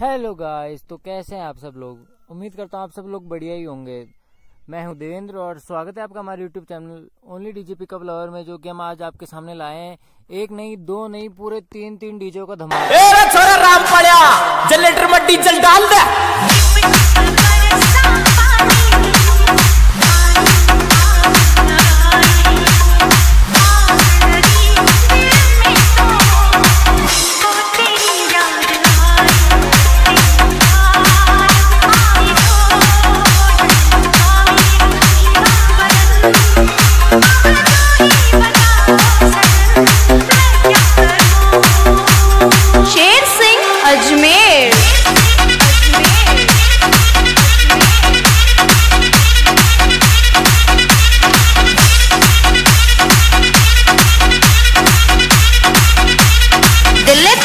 Hello guys तो कैसे हैं आप सब लोग? उम्मीद करता हूँ आप सब लोग बढ़िया ही होंगे। मैं हूँ देवेंद्र और स्वागत है आपका हमारे YouTube channel only DJ pickup lover में, जो कि हम आज आपके सामने लाए हैं। एक नहीं, दो नहीं, पूरे तीन तीन डीजे का धमाका। राम पड़ा जनरेटर में डीजल डाल दे! अजमेर। दिलीप